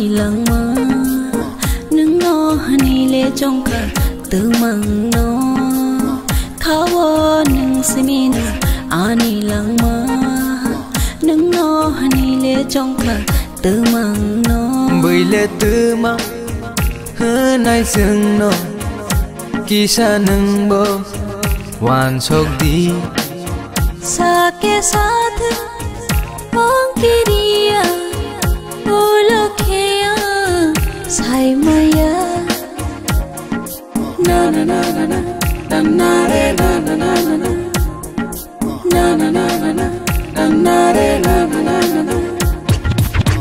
ni lăng mơ nâng nó ni lê trong cả tư mừng nó khao nâng xì mi nà a ni lăng mơ nâng nó ni lê trong cả tư mừng nó bởi lê tư mà hứa nay sương nó kisa nâng bơ hoàn sốc đi. Xa kia xa thương, bóng kia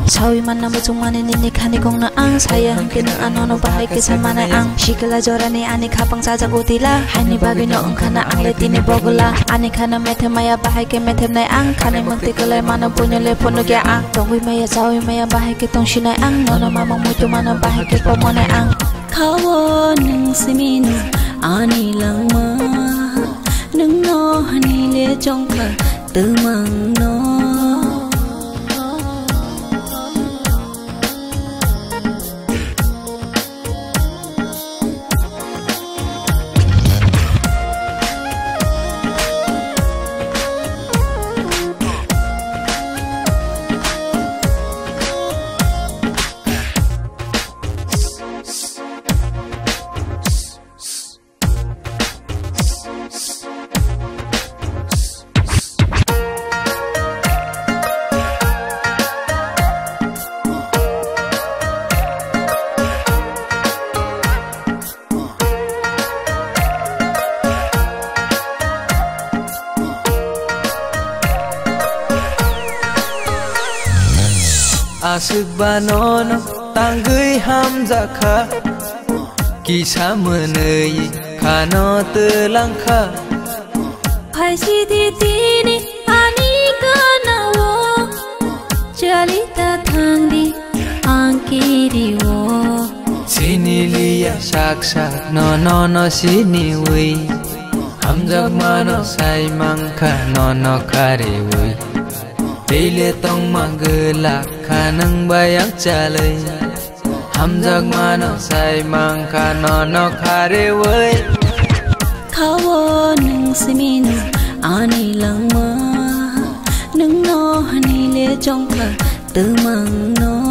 Sawi man namu chung mani ni ni khani kong na ang saya hangkin ang ano no bahay kisa mana ang. Shikala jora ni ani khapang sa jago tila hani bagi no ang khana ang leti ni bogula. Ani khana methe maya bahay ke methe nai ang. Khani munti kala mana punyo le pono kya ang. Tongwi maya sawi maya bahay ke tong shinai ang. No no mama mutu mana bahay ke pomone ang kawo nung simino ani lang ma nung no hani le chong ka tư mang no Ác ba non tang gửi ham zakha kisa menei khano telangkha phaisi di tini ani kana wo chalita thangdi angkiri wo sinilia saksa no no no siniwi hamjak mano saimangkha no no karewi Tile tong magulak ka ng bayak chalay Hamzag manok say mang ka nonok hariway Kawo ng simin ani lang ma. Nung no hanile jong ka tư mang no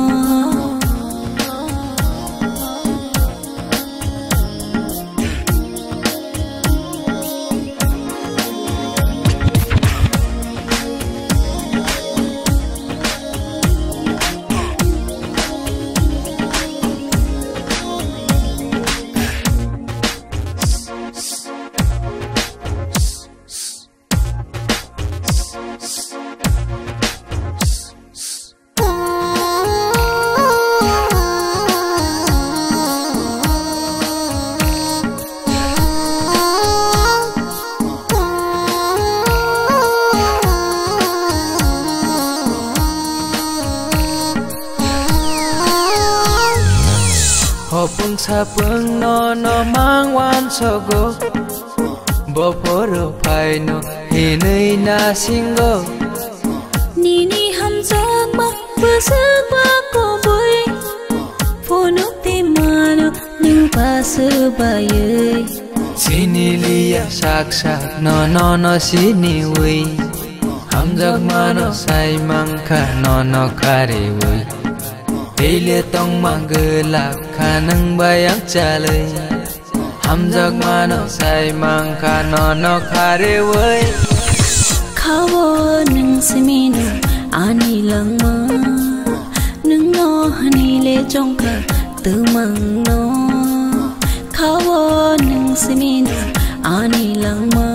Hopung sapung no no mang wan sogo Bo poro pai no hinui na singo Nini ham giấc mơ vừa giấc mơ cô vui. Phố nước tim mano nhưng ba sư ba ơi. Sini liya sak sak no no no sini wi Hamjak mano sai mangkha no no khare wi Tele tong magela khanang bayang chalai Hamjak mano sai mangkha no no khare wi Kawo nung simino ani lang ma Nung no hani le chong kha tu mang no Kawo nung simino ani lang ma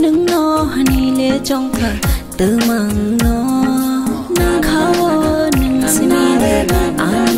Nung no hani le chong kha tu mang no Anna.